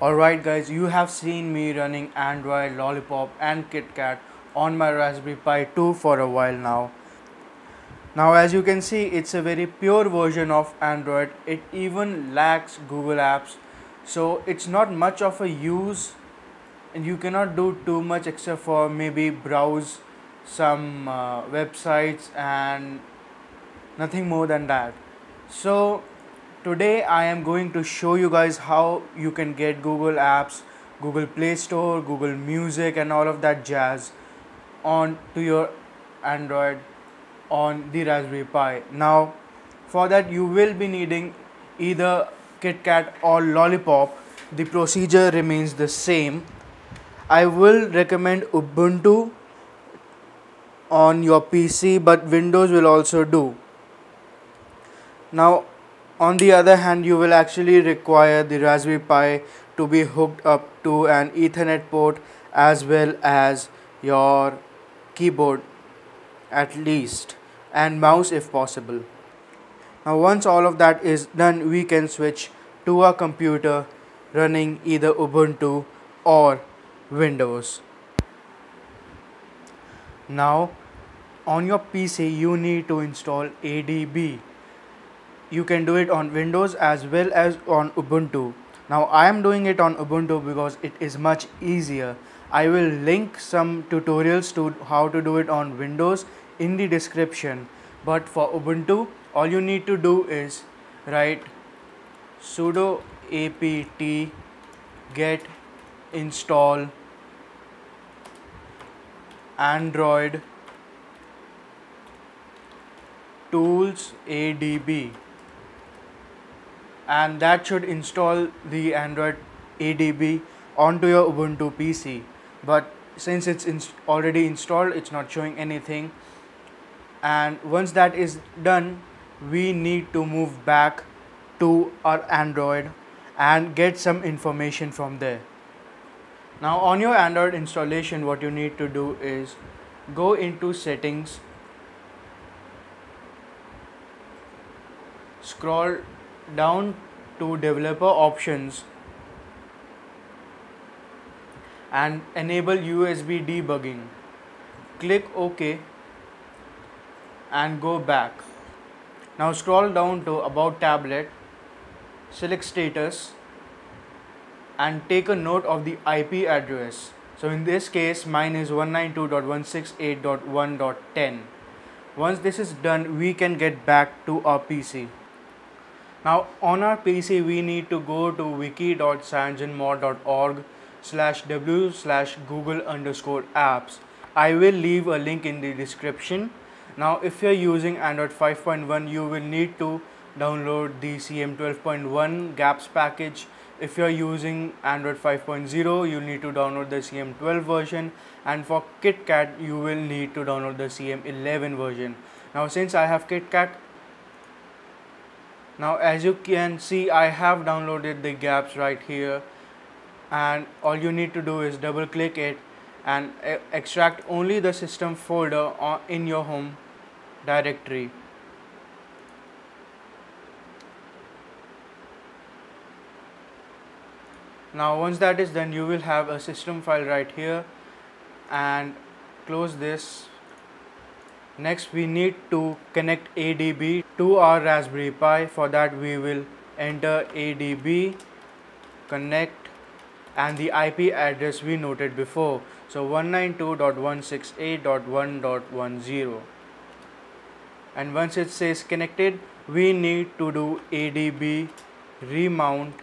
Alright guys, you have seen me running Android, Lollipop and KitKat on my Raspberry Pi 2 for a while now. Now as you can see it's a very pure version of Android. It even lacks Google Apps so it's not much of a use and you cannot do too much except for maybe browse some uh, websites and nothing more than that. So today I am going to show you guys how you can get Google Apps, Google Play Store, Google Music and all of that jazz on to your Android on the Raspberry Pi. Now for that you will be needing either KitKat or Lollipop. The procedure remains the same. I will recommend Ubuntu on your PC but Windows will also do. Now on the other hand you will actually require the Raspberry Pi to be hooked up to an Ethernet port as well as your keyboard at least and mouse if possible. Now once all of that is done we can switch to a computer running either Ubuntu or Windows. Now on your PC you need to install ADB you can do it on Windows as well as on Ubuntu. Now I am doing it on Ubuntu because it is much easier. I will link some tutorials to how to do it on Windows in the description. But for Ubuntu, all you need to do is write sudo apt get install android tools adb and that should install the Android ADB onto your Ubuntu PC but since it's inst already installed it's not showing anything. And once that is done we need to move back to our Android and get some information from there. Now on your Android installation what you need to do is go into settings scroll down to developer options and enable USB debugging. Click OK and go back. Now scroll down to about tablet, select status and take a note of the IP address. So in this case mine is 192.168.1.10. Once this is done we can get back to our PC. Now on our PC we need to go to wiki.cyanogenmod.org slash w slash google underscore apps. I will leave a link in the description. Now if you're using Android 5.1 you will need to download the CM 12.1 GApps package. If you're using Android 5.0 you need to download the CM 12 version and for KitKat you will need to download the CM 11 version. Now since I have KitKat now as you can see I have downloaded the GApps right here. And all you need to do is double click it and extract only the system folder in your home directory. Now once that is done you will have a system file right here. And close this Next we need to connect ADB to our Raspberry Pi. For that we will enter ADB, connect and the IP address we noted before. So 192.168.1.10 and once it says connected we need to do ADB remount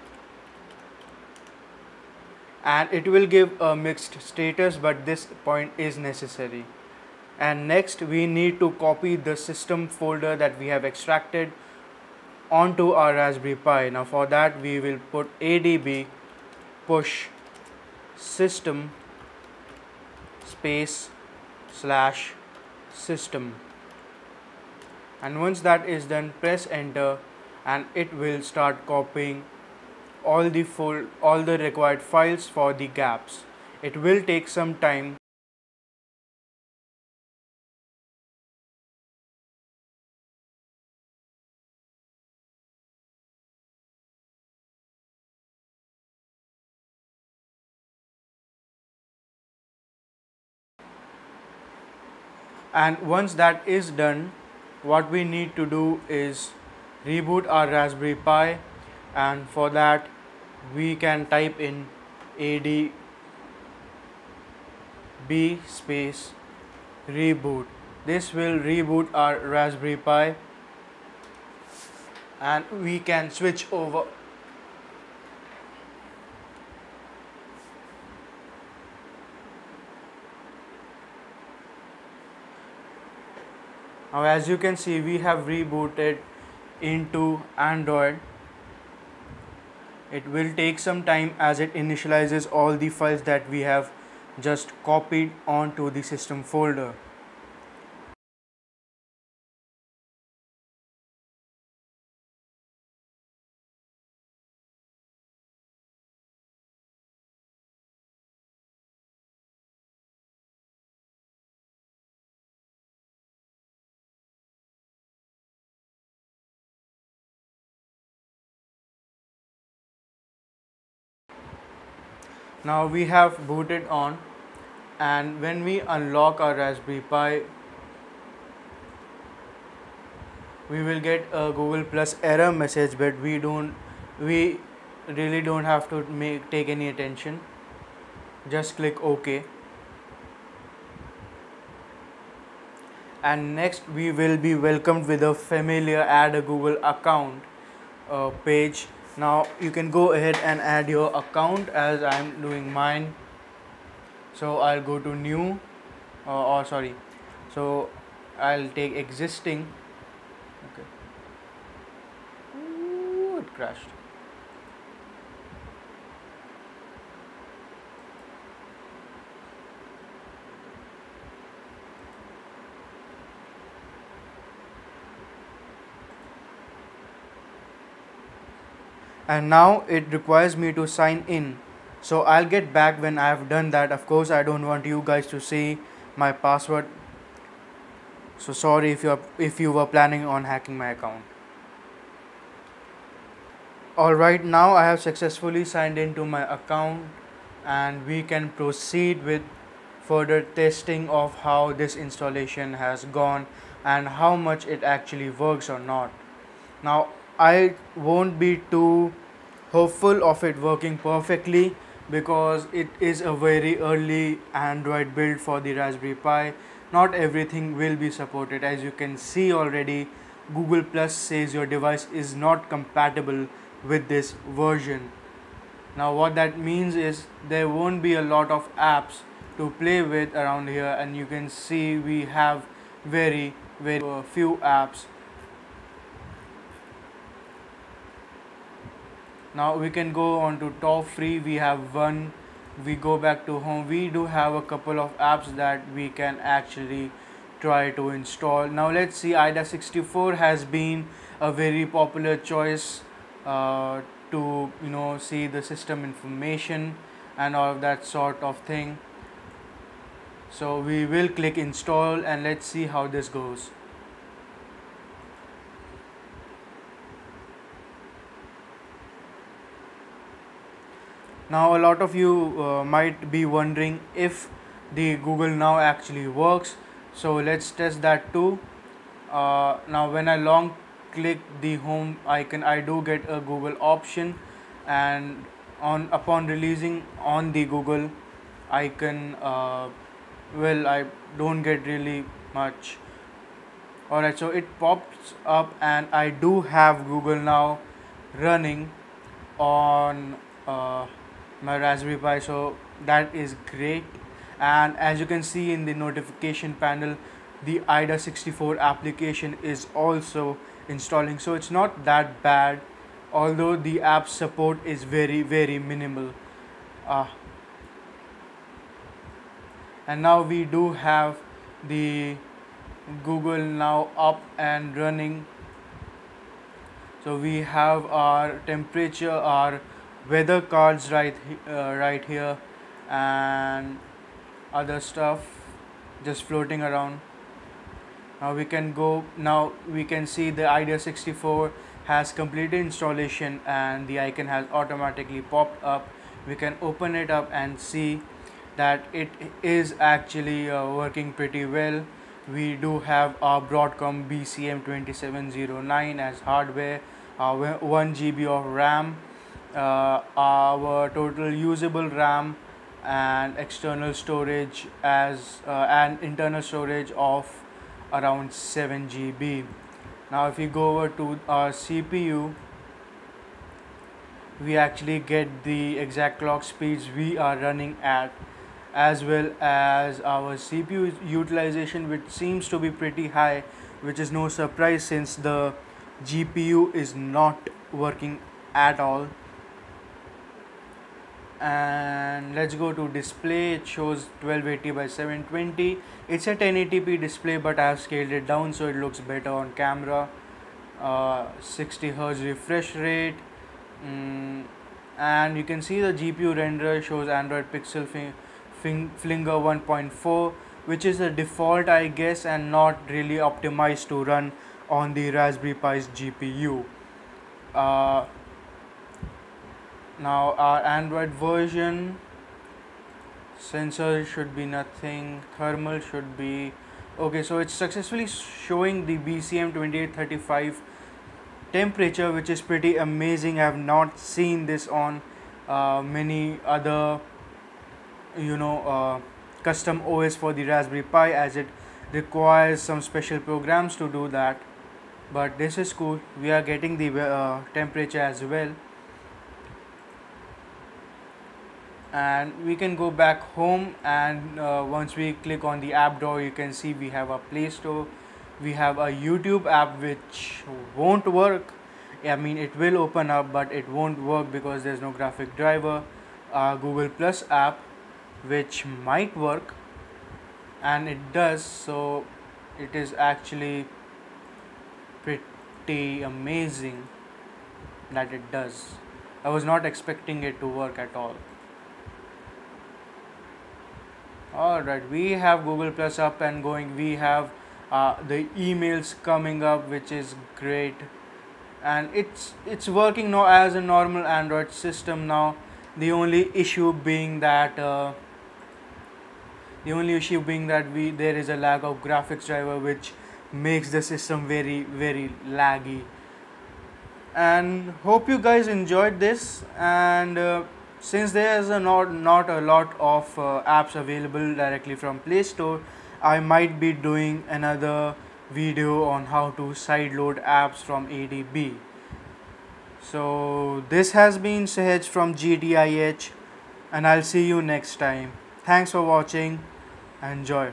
and it will give a mixed status but this point is necessary and next we need to copy the system folder that we have extracted onto our Raspberry Pi. Now for that we will put adb push system space slash system and once that is done press enter and it will start copying all the full all the required files for the GApps It will take some time and once that is done what we need to do is reboot our Raspberry Pi. And for that we can type in adb space reboot. This will reboot our Raspberry Pi. And we can switch over now as you can see we have rebooted into Android. It will take some time as it initializes all the files that we have just copied onto the system folder now we have booted on and when we unlock our Raspberry Pi we will get a Google Plus error message but we don't we really don't have to make take any attention. Just click OK. And next we will be welcomed with a familiar add a Google account uh, page now you can go ahead and add your account as I'm doing mine. So I'll go to new uh, or sorry. So I'll take existing. Okay. Ooh, it crashed and now it requires me to sign in. So I'll get back when I have done that. Of course I don't want you guys to see my password. So sorry if you if you were planning on hacking my account. Alright now I have successfully signed into my account and we can proceed with further testing of how this installation has gone and how much it actually works or not. Now I won't be too hopeful of it working perfectly because it is a very early Android build for the Raspberry Pi. Not everything will be supported as you can see already Google Plus says your device is not compatible with this version. Now what that means is there won't be a lot of apps to play with around here and you can see we have very very few apps now we can go on to top free we have one. We go back to home. We do have a couple of apps that we can actually try to install. Now let's see. AIDA64 has been a very popular choice uh, to you know see the system information and all of that sort of thing. So we will click install and let's see how this goes now a lot of you uh, might be wondering if the Google Now actually works. So let's test that too. Uh, now when I long click the home icon I do get a Google option. And on upon releasing on the Google icon uh, well I don't get really much. Alright so it pops up and I do have Google Now running on uh, my Raspberry Pi so that is great. And as you can see in the notification panel the AIDA64 application is also installing. So it's not that bad although the app support is very very minimal. Uh, and now we do have the Google now up and running. So we have our temperature our weather cards right uh, right here and other stuff just floating around. Now we can go now we can see the AIDA64 has completed installation and the icon has automatically popped up. We can open it up and see that it is actually uh, working pretty well. We do have our Broadcom BCM2709 as hardware, uh, 1 GB of RAM, our total usable RAM and external storage as uh, and internal storage of around 7 GB. Now if we go over to our CPU, we actually get the exact clock speeds we are running at as well as our CPU utilization which seems to be pretty high which is no surprise since the GPU is not working at all and let's go to display. It shows 1280 by 720 it's a 1080p display but I have scaled it down so it looks better on camera. Uh, 60 hertz refresh rate. Mm, and you can see the GPU renderer shows Android Pixel Flinger 1.4 which is the default I guess and not really optimized to run on the Raspberry Pi's GPU. Uh, now our Android version sensor should be nothing thermal should be okay so it's successfully showing the BCM 2835 temperature which is pretty amazing. I have not seen this on uh, many other you know uh, custom OS for the Raspberry Pi as it requires some special programs to do that. But this is cool. We are getting the uh, temperature as well and we can go back home and uh, once we click on the app drawer you can see we have a play store. We have a youtube app which won't work. I mean it will open up but it won't work because there's no graphic driver. Uh, google plus app which might work and it does. So it is actually pretty amazing that it does. I was not expecting it to work at all alright we have Google Plus up and going. We have uh, the emails coming up which is great. And it's it's working now as a normal Android system now. The only issue being that uh, the only issue being that we there is a lack of graphics driver which makes the system very very laggy. And hope you guys enjoyed this. And uh, since there is not not a lot of uh, apps available directly from play store i might be doing another video on how to sideload apps from adb so this has been Sahaj from GDIH and I'll see you next time. Thanks for watching. Enjoy.